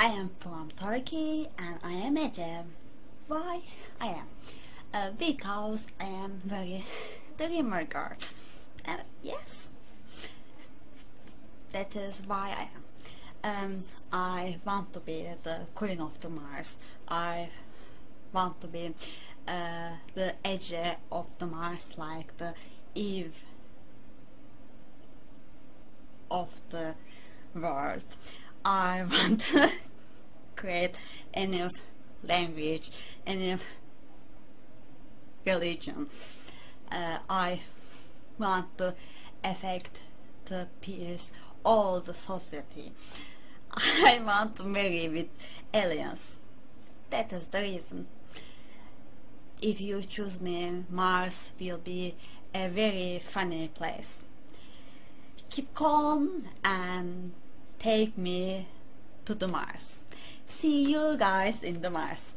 I am from Turkey and I am Ece. Why I am? Uh, because I am very dreamer girl. Uh, yes, that is why I am. Um, I want to be the queen of the Mars. I want to be uh, the edge of the Mars, like the Eve of the world. I want create any language, any religion. Uh, I want to affect the peace, all the society. I want to marry with aliens. That is the reason. If you choose me, Mars will be a very funny place. Keep calm and take me to the Mars. See you guys in the Mars.